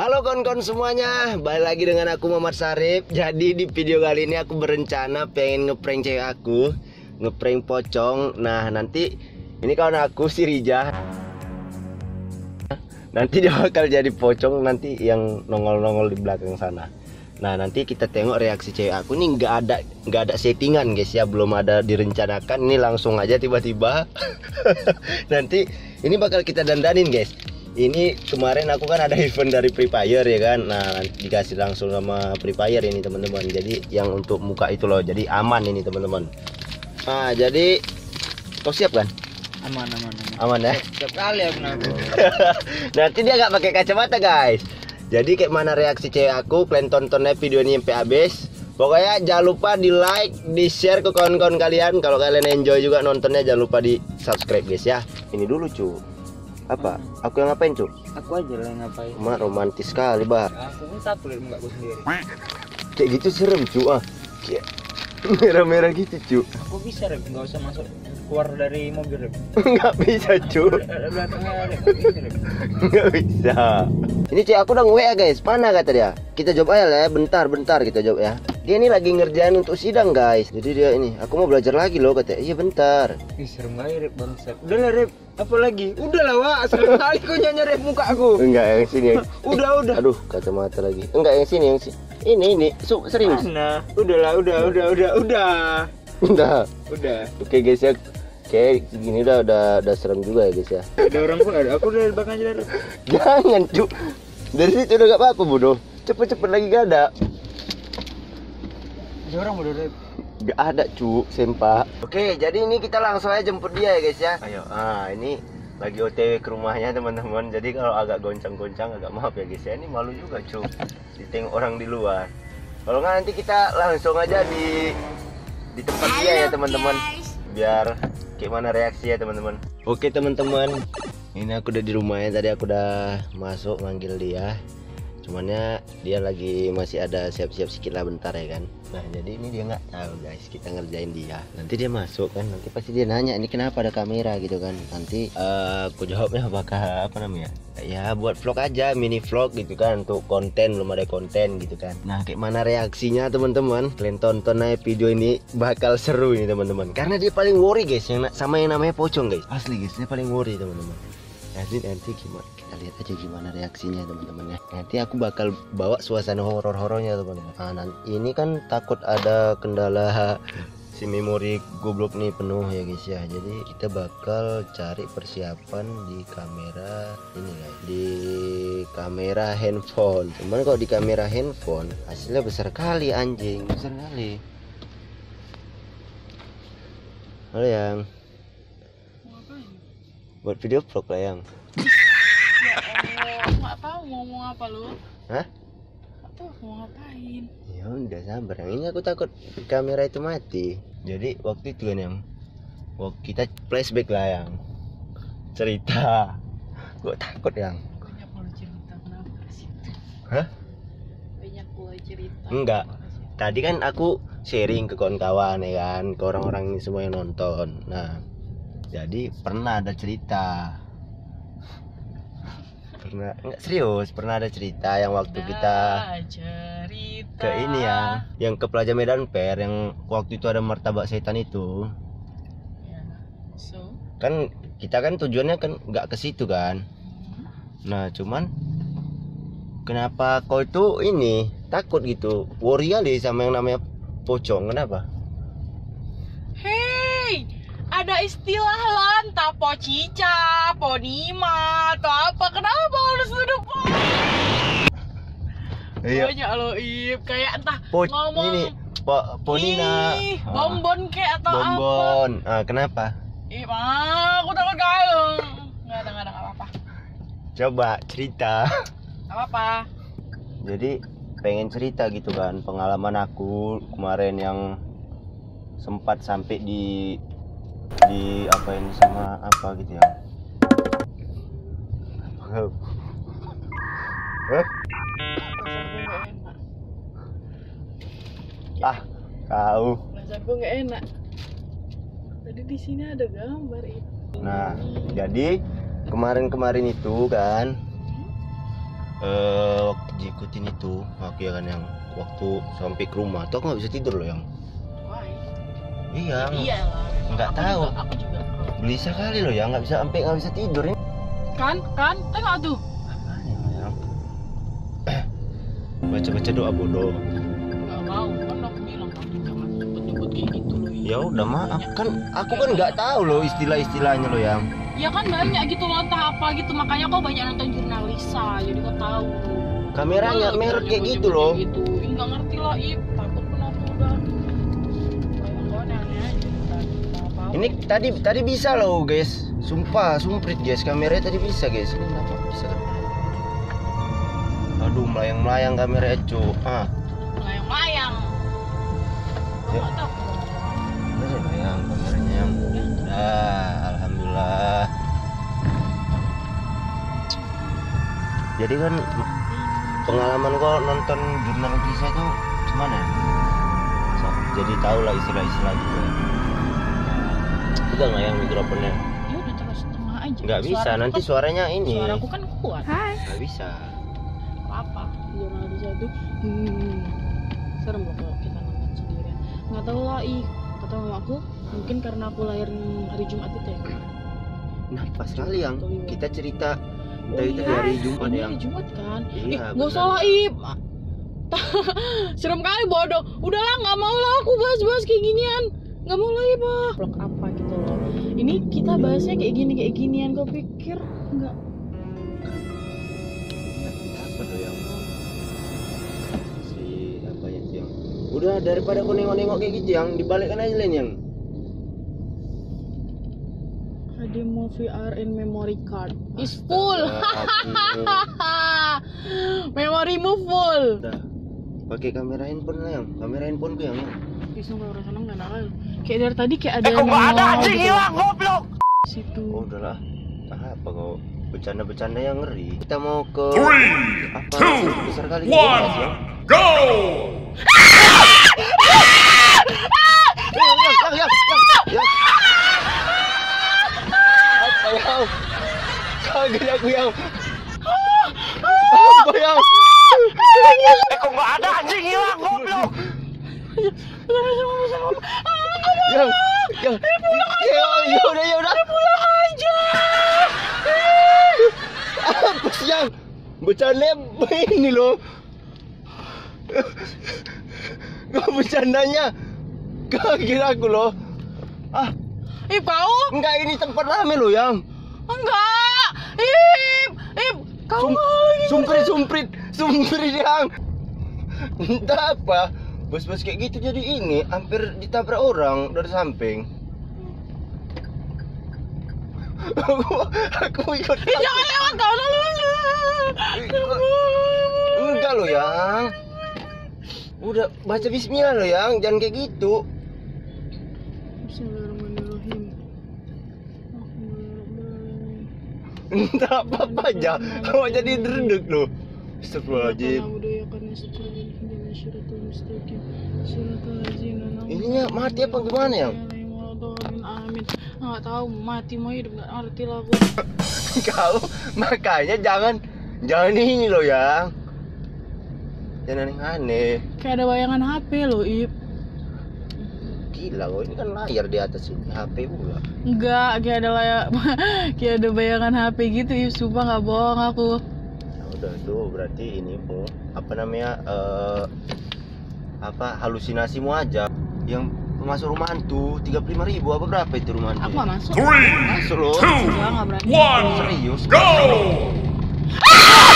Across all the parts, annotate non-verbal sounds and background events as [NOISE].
Halo kawan-kawan semuanya, balik lagi dengan aku Muhammad Sarip. Jadi di video kali ini aku berencana pengen ngeprank cewek aku, ngeprank pocong. Nah nanti ini kawan aku si Rija. Nanti dia bakal jadi pocong nanti yang nongol-nongol di belakang sana. Nah nanti kita tengok reaksi cewek aku ini nggak ada nggak ada settingan guys ya belum ada direncanakan ini langsung aja tiba-tiba [LAUGHS] nanti ini bakal kita dandanin guys ini kemarin aku kan ada [LAUGHS] event dari Free Fire ya kan? Nah dikasih langsung sama Free Fire ini teman-teman. Jadi yang untuk muka itu loh. Jadi aman ini teman-teman. Nah jadi kau siap kan? Aman aman aman. Aman ya? Setiap kali aku [LAUGHS] nanti. Dia nggak pakai kacamata guys. Jadi kayak mana reaksi cewek aku kalian tontonnya video ini sampai habis. Pokoknya jangan lupa di like di share ke kawan-kawan kalian. Kalau kalian enjoy juga nontonnya jangan lupa di subscribe guys ya. Ini dulu cu apa? Aku yang ngapain cu aku aja lah yang ngapain. Mak romantis sekali bah. Aku pun satu lihat muka aku sendiri. Kayak gitu serem cu ah. Kayak [LAUGHS] merah-merah gitu cu aku bisa rep nggak usah masuk keluar dari mobil rep [LAUGHS] nggak bisa cu belakangnya rep nggak bisa ini cewek aku udah nge-WA guys. Mana kata dia? Kita jawab aja lah ya. Bentar bentar kita jawab ya dia ini lagi ngerjain untuk sidang guys. Jadi dia ini aku mau belajar lagi loh kata iya bentar. Ih, serem kali rep bangsat. Udah lah rep apa lagi? Udah lah wak. Serem [LAUGHS] kali kau nyanyi rep muka aku. Enggak yang sini yang [LAUGHS] udah udah. aduh kacamata lagi. Enggak yang sini yang sini ini ini. Su, serius. Mana? Udah lah udah udah udah udah. Udah. Udah. Oke guys ya. Kayak segini udah udah udah serem juga ya guys ya. Ada orang pun ada. Aku udah aja rep [LAUGHS] jangan cu. Dari situ udah gak apa-apa bodoh. Cepet-cepet lagi gak ada orang udah Gak ada cu, sempak Oke, jadi ini kita langsung aja jemput dia ya guys ya. Ayo, ah ini lagi otw ke rumahnya teman-teman. Jadi kalau agak goncang-goncang agak maaf ya guys ya. Ini malu juga cu, ditengok orang di luar. Kalau nggak nanti kita langsung aja di di tempat dia ya teman-teman. Biar kayak mana reaksi ya teman-teman. Oke teman-teman. Ini aku udah di rumahnya, tadi aku udah masuk manggil dia. Cumannya dia lagi masih ada siap-siap sedikit lah bentar ya kan nah jadi ini dia nggak tahu guys. Kita ngerjain dia. Nanti dia masuk kan. Nanti pasti dia nanya ini kenapa ada kamera? gitu kan. Nanti eh, aku jawabnya apakah apa namanya? Ya buat vlog aja mini vlog gitu kan. Untuk konten belum ada konten gitu kan. Nah kayak mana reaksinya teman-teman? Kalian tonton aja video ini bakal seru ini teman-teman. Karena dia paling worry guys. Yang sama yang namanya pocong guys. Asli guys. Dia paling worry teman-teman nanti nanti gimana? Kita lihat aja gimana reaksinya teman-teman ya. Nanti aku bakal bawa suasana horor-horornya teman-teman. Nah, ini kan takut ada kendala [LAUGHS] si memori goblok nih penuh ya guys ya. Jadi kita bakal cari persiapan di kamera ini guys. Di kamera handphone. Cuman kalau di kamera handphone hasilnya besar kali anjing. Besar kali. Halo yang buat video vlog lah yang Ya Allah, tahu mau ngomong apa lu. Hah? Tahu mau ngapain. Ya udah sabar. Yang ini aku takut kamera itu mati. Jadi waktu itu kan yang waktu kita flashback lah yang cerita. Gue takut yang. Banyak lu cerita kenapa ke situ? Hah? Banyak lu cerita. Enggak. Tadi kan aku sharing ke kawan-kawan ya kan, ke orang-orang semua yang nonton. Nah, jadi pernah ada cerita. Pernah enggak serius, pernah ada cerita yang waktu kita cerita. ke ini ya, yang ke Plaza Medan Fair yang waktu itu ada martabak setan itu. Ya. So, kan kita kan tujuannya kan nggak ke situ kan nah cuman kenapa kau itu ini takut gitu worry kali sama yang namanya pocong kenapa ada istilah lan tapo cica, ponima, atau apa? Kenapa harus duduk Banyak lo Ip, kayak entah Po- ngomong ini po ponina Ih, bonbon kayak atau apa bonbon Ah, kenapa Ih, mah, aku takut kau. Nggak ada, nggak ada, nggak apa-apa. coba cerita Nggak apa-apa. jadi pengen cerita gitu kan pengalaman aku kemarin yang sempat sampai di di apa ini sama apa gitu ya Hah? [LAUGHS] Enak. ah kau gue nggak enak. Tadi di sini ada gambar itu. Nah, jadi kemarin-kemarin itu kan eh diikutin itu aku ya kan yang waktu sampai ke rumah tuh aku nggak bisa tidur loh yang? Iya. Iya nggak tahu. juga- Aku juga. gelisah kali loh ya. Nggak bisa sampai nggak bisa tidur ini. Kan, kan, tengok tuh. baca baca doa bodoh. Gak mau, kan aku bilang kamu masih cepet-cepet kayak gitu. Loh. ya udah maaf kan aku kan nggak tahu loh istilah-istilahnya loh yang Ya kan banyak gitu loh entah apa gitu. Makanya kau banyak nonton jurnalisa jadi kau tahu. kameranya merek kayak nyebut-nyebut gitu loh. Gitu. Nggak ngerti lah ip ini tadi tadi bisa loh guys. Sumpah sumprit guys. Kameranya tadi bisa guys. Ini kenapa bisa? Aduh melayang melayang kamera cu ah. Melayang-layang. Kau Ya. Ini melayang kameranya yang ah alhamdulillah. Jadi kan pengalaman kok nonton jurnal kisah itu gimana ya? Jadi tahu lah istilah-istilah gitu ya udah nggak yang mikrofonnya? Ya udah terus tengah aja. nggak bisa Suaraku nanti kan- suaranya ini. Suaraku kan kuat. nggak bisa. Apa jurnalisa itu. Hmm, serem loh kalau kita nonton sendirian. Nggak tahu lah ih. Kata mama aku. Mungkin karena aku lahir hari Jumat itu ya nah pas sekali yang kita cerita Oh dari iya, hari Jumat ini yang hari Jumat kan. Iya, ih gak salah ih. [LAUGHS] Serem kali bodoh. Udahlah nggak mau lah aku bahas-bahas kayak ginian. Nggak mau lah iba vlog apa gitu loh ini kita bahasnya kayak gini kayak ginian kau pikir? Nggak apa tuh yang si apa ya yang udah daripada kau nengok-nengok kayak gitu yang dibalikkan aja lain yang. HD movie are in memory card. Is full. [LAUGHS] memorimu full. Pakai kamera handphone lah yang kamera handphoneku yang Bisa nggak orang seneng dan akal. Kayak dari tadi kayak ada yang ada anjing hilang goblok. Situ. oh udahlah ah, apa kau bercanda-bercanda yang ngeri kita mau ke Three, apa two, besar kali one. ya Go! yang kaget aku yang apa yang Kok nggak ada anjing hilang goblok? yang yang ya ya udah ya udah pulang aja apa sih yang bercanda? Ini loh. Gak bercandanya? Kaget aku loh. Ah. Ih kau? enggak ini tempat rame loh yang. Enggak. Ih, ih kau Sum-. Sumprit sumprit Sumprit yang. Entah apa. Bos-bos kayak gitu jadi ini Hampir ditabrak orang dari samping Aku, aku ikut Ih jangan lewat kau dulu. Enggak loh yang. Udah baca bismillah loh yang. Jangan kayak gitu. Bismillahirrahmanirrahim. Entah apa-apa aja Kau jadi derdek loh Astagfirullahaladzim. Ininya mati apa gimana yang? Amin. Nggak tahu mati mau hidup nggak ngerti lah aku. [LAUGHS] Kau makanya jangan Jangan ini loh yang Jangan aneh-aneh Kayak ada bayangan HP loh, Ip. Gila kau ini kan layar di atas ini HP pula Enggak, kayak ada layak, [LAUGHS] kayak ada bayangan HP gitu, Ip. Sumpah nggak bohong aku. Ya udah tuh berarti ini mau apa namanya eh apa halusinasimu aja yang masuk rumah hantu 35.000 ribu apa berapa itu rumah hantu Aku nggak masuk. Three, masuk loh two, Enggak, nggak berani. one. serius Go! yang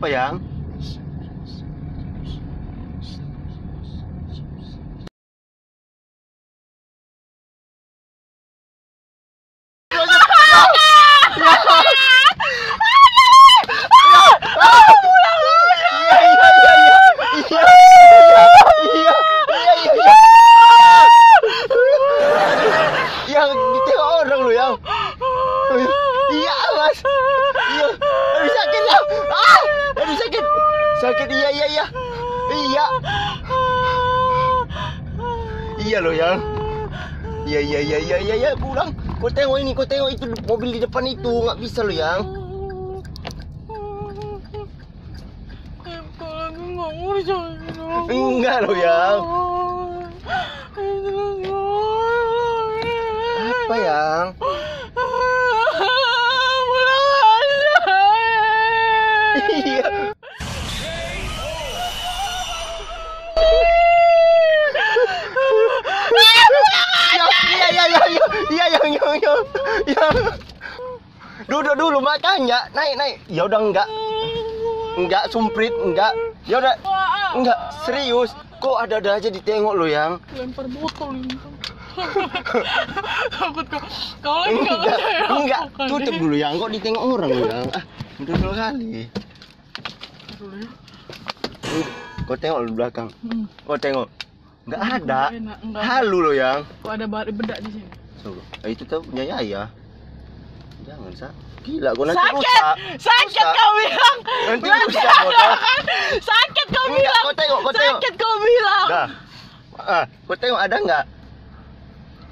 不行 [LAUGHS] sakit. Iya iya iya. Iya. Iya loh yang iya iya iya iya iya iya. Pulang. Kau tengok ini kau tengok itu mobil di depan itu. Nggak bisa loh yang enggak loh yang apa yang yang yang yang duduk dulu makanya naik naik. Ya udah enggak. Enggak sumprit enggak. Ya udah. Enggak serius. Kok ada ada aja ditengok lo yang? Lempar botol. [LAUGHS] Takut kau. Kau lagi nggak enggak percaya. enggak. Tutup dulu yang. Kok ditengok orang lo yang? Ah duduk kali. Dulu ya. kau tengok di belakang. Hmm. kau tengok. Enggak ada. Nggak enak, nggak. halu lo yang. Kok ada bedak di sini? Coba. Ah, itu tuh punya Yaya. Jangan, Sa. Gila, gua nanti Sakit! rusak. Sakit Rusak. kau bilang. Nanti rusak, bodoh. Sakit kau Enggak, bilang. kau tengok, kau tengok. Sakit kau bilang. Dah. Ah, kau tengok ada nggak?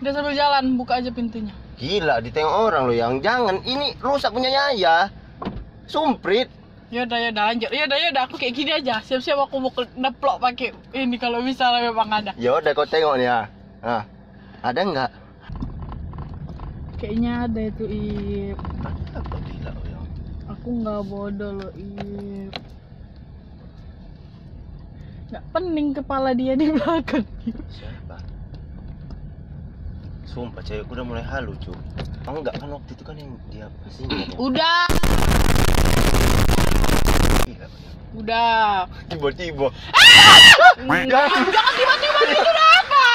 Dia sambil jalan, buka aja pintunya. Gila, ditengok orang lo yang. Jangan, ini rusak punya Yaya. Sumprit. Yaudah, yaudah lanjut. Yaudah, yaudah aku kayak gini aja. Siap-siap aku mau neplok pakai ini kalau misalnya memang ada. Ya udah kau tengok nih ya. Ah. Ada nggak? Kayaknya ada itu Ip. Apa? Aku nggak bodoh loh Ip. Nggak pening kepala dia di belakang. Siapa? Sumpah cewekku udah mulai halu, cu. Oh, enggak kan waktu itu kan yang dia kan? Udah, udah. Tiba-tiba. Jangan tiba-tiba gitu apa?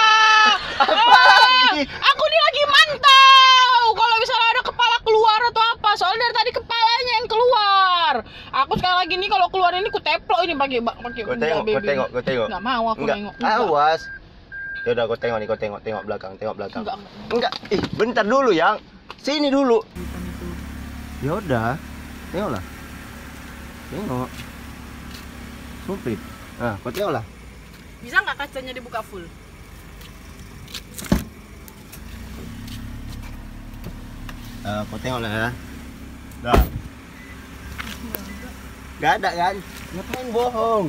Apa lagi? Aku ini lagi mantau. Kalau misalnya ada kepala keluar atau apa, soalnya dari tadi kepalanya yang keluar. Aku sekali lagi nih kalau keluar ini ku teplok ini pakai pakai Kau tengok, kau tengok, kau tengok. Enggak mau aku Enggak, nengok. awas. Ya udah kau tengok nih, kau tengok, tengok belakang, tengok belakang. Enggak. Enggak. Ih, bentar dulu, Yang. Sini dulu. Ya udah. Tengoklah. Tengok. Sumpit. Nah, kau tengoklah. Bisa nggak kacanya dibuka full? Eh, kau tengoklah ya. Dah. Gak ada kan? Ngapain bohong?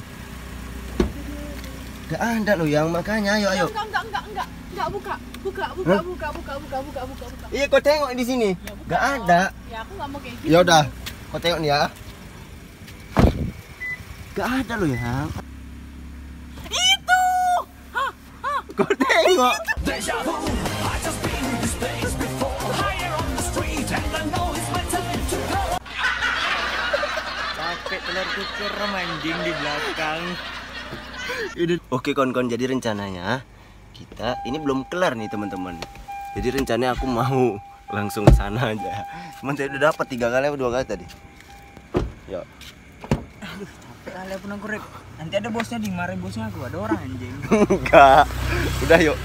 Gak ada loh yang makanya ayo ayo. Enggak, enggak, enggak, enggak. Enggak buka. Buka, buka, Hah? buka, buka, buka, buka, buka, buka. Iya kau tengok di sini. Ya, buka Gak dong. ada. Ya aku nggak mau kayak gitu. Ya udah, kau tengok nih ya. Gak ada loh yang. Itu. Hah, hah. Kau tengok. Capek telurku kerem anjing di belakang. Oke kawan-kawan, jadi rencananya kita ini belum kelar nih teman-teman. Jadi rencananya aku mau langsung ke sana aja. Cuman tadi udah dapat tiga kali apa dua kali tadi. Ya. Capek kali aku nongkrong Rip. Nanti ada bosnya dimarahin bosnya aku, ada orang anjing. [LAUGHS] Enggak. Udah yuk.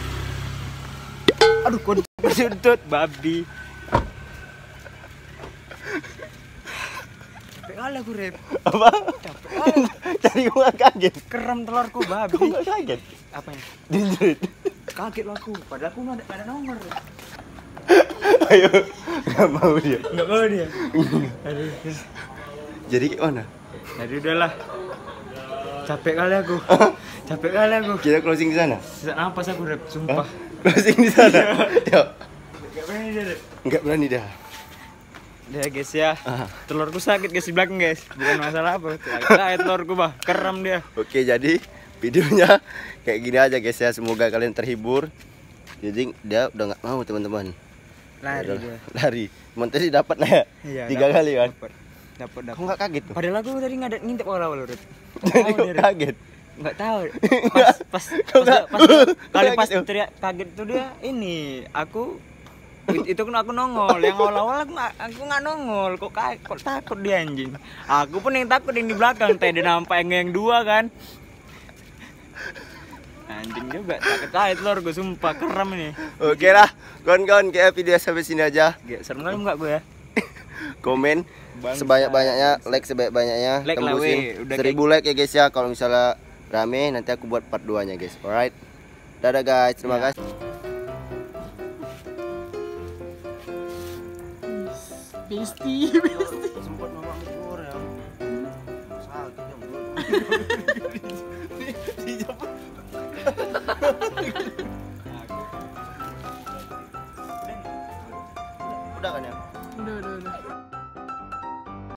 Aduh, kok sudut babi. Kali aku Rip. Apa? Gua nggak kaget. Kerem telurku babi. Kok nggak kaget? Apanya? Dijerit. Kaget aku, padahal aku nggak ada, nggak ada nomor. Ayo. Gak mau dia. Enggak mau dia. Aduh. Jadi gimana? Jadi udahlah. Capek kali aku. Capek kali aku. Kita closing di sana. Sesak napas aku Rip, sumpah. Closing di sana. Yuk. Gak berani dia. Enggak berani dah. Udah guys ya. Ah. Telurku sakit guys di belakang guys. Bukan masalah apa. Sakit telurku bah, kerem dia. Oke, jadi videonya kayak gini aja guys ya. Semoga kalian terhibur. Jadi dia udah nggak mau teman-teman. Lari Udah, dia. Lari. Cuman tadi dapat lah ya. Iya, Tiga dapat, kali kan. Dapat. Dapat Kok nggak kaget tuh? Padahal aku tadi nggak ada ngintip awal-awal [LAUGHS] Tahu Rip. kaget. Nggak tahu. [LAUGHS] Pas pas pas, pas, [LAUGHS] pas tuh? teriak kaget itu dia ini aku it- itu kan aku nongol yang awal-awal aku nggak aku nggak nongol kok kok takut dia anjing aku pun yang takut yang di belakang tadi nampak yang yang dua kan anjing juga takut kali telur gue sumpah kerem ini Oke lah, kawan-kawan kayak video sampai sini aja. Gak serem kali enggak gue ya [LAUGHS] komen sebanyak-banyaknya, like sebanyak-banyaknya. Like Tembusin. Udah 1000 like ya guys ya kalau misalnya rame nanti aku buat part 2-nya guys. Alright. Dadah guys, terima Ya. kasih. Besti, besti. Sempat ya. Yang Dijawab. Udah kan ya? Udah, udah, udah.